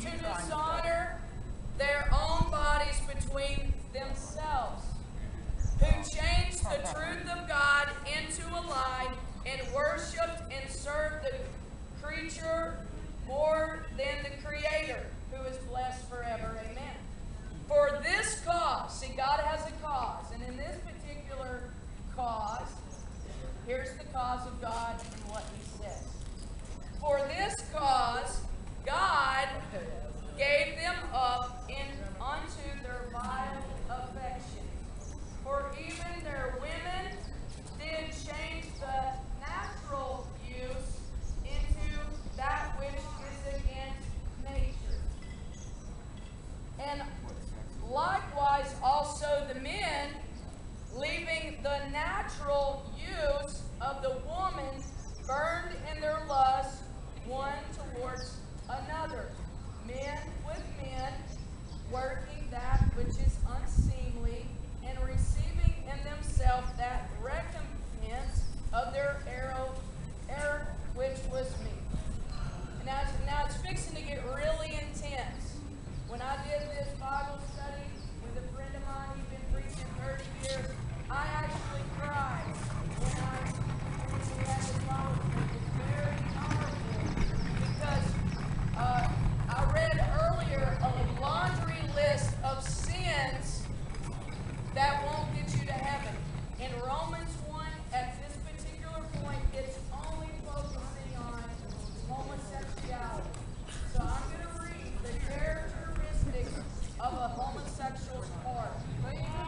to dishonor their own bodies between themselves, who changed the truth of God into a lie and worshiped and served the creature more than the Creator, who is blessed forever. Amen. For this cause, see, God has a cause, and in this particular cause, here's the cause of God and what He says. For this cause, God gave them up in, unto their vile affections. For even their women did change the natural use into that which is against nature. And likewise also the men, leaving the natural use of the woman, burned in their love another, men with men, working sexual parts.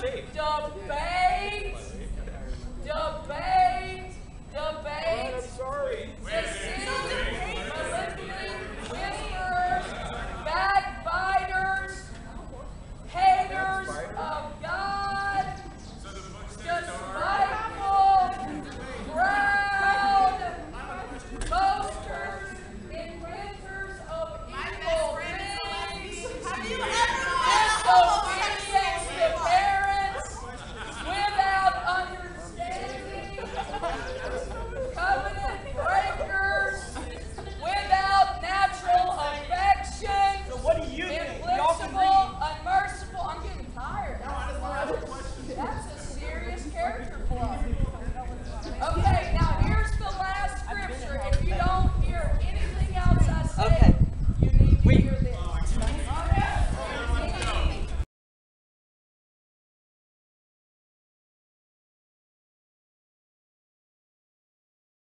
debate, debate.